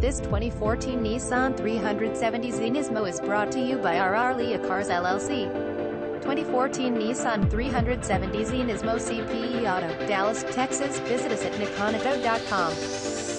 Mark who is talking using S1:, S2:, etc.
S1: This 2014 Nissan 370Z Nismo is brought to you by Rrliacars LLC. 2014 Nissan 370Z Nismo CPE Auto, Dallas, Texas. Visit us at nikanauto.com.